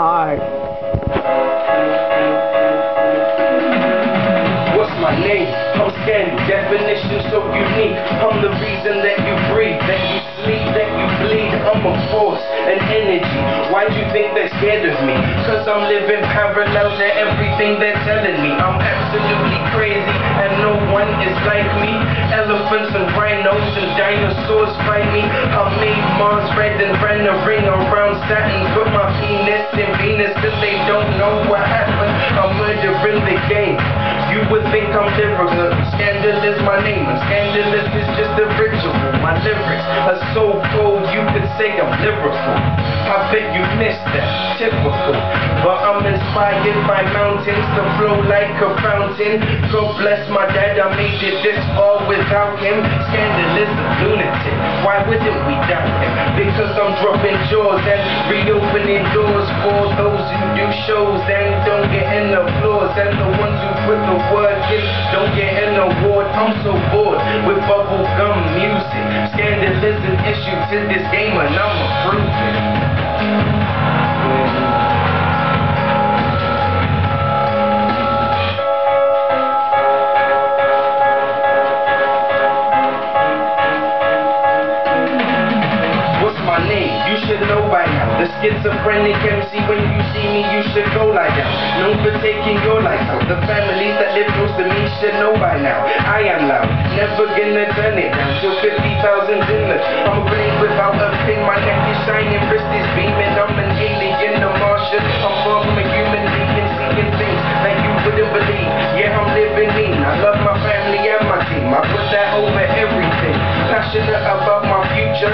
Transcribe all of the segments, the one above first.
hard. What's my name? I'm scanning, definition so unique. I'm the reason that you breathe, that you sleep, that you bleed. I'm a force, an energy. Why do you think they're scared of me? Cause I'm living parallel to everything they're telling me. I'm absolutely crazy, and no one is like me. Elephants and rhinos and dinosaurs fight me. I made Mars red and ran a ring around Saturn. Skandle is my name, and scandalous is just a ritual. My lyrics are so cold, you could say I'm lyrical. I bet you missed that, typical. But I'm inspired by mountains to flow like a fountain. God bless my dad, I made it this far without him. Skandle is a lunatic. Why wouldn't we doubt him? Because I'm dropping jaws and reopening doors for those who do shows and don't get in the floors and the ones who put the work in award. I'm so bored with bubblegum music. Skandle is an issue to this game and I'ma schizophrenic MC, when you see me, you should go lie down. Known for taking your life out. The families that live close to me should know by now. I am loud, never gonna turn it down. Till 50,000 in the. I'm brain without a pin. My neck is shining, wrist is beaming. I'm an alien, a Martian. I'm far from a human being, seeing things that you wouldn't believe. Yeah, I'm living mean. I love my family and my team. I put that over everything. Passionate about my future.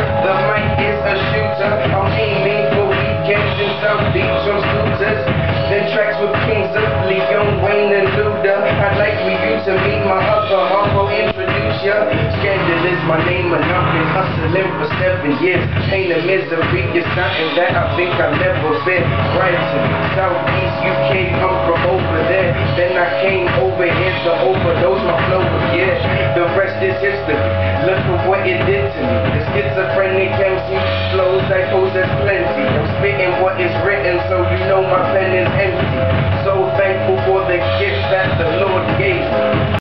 To meet my other. I'll introduce ya. Skandle is my name, and I've been hustling for seven years. Pain and misery is something that I think I've never been. Brighton, Southeast UK, I'm from over there. Then I came over here to overdose my flow. Yeah, the rest is history. Look at what it did to me. The schizophrenic MC flows I pose as plenty. I'm spitting what is written, so you know my pen is